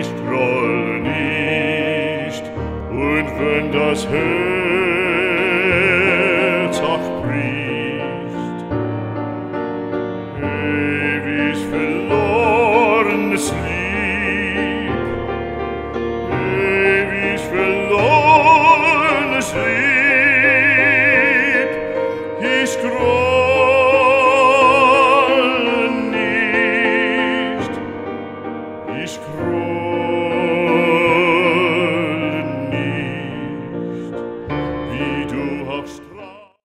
ich groll nicht, und wenn das Herz auch bricht, ewig verlorenes Lieb, ewig verlorenes Lieb, ich groll ich groß. doch strahlt.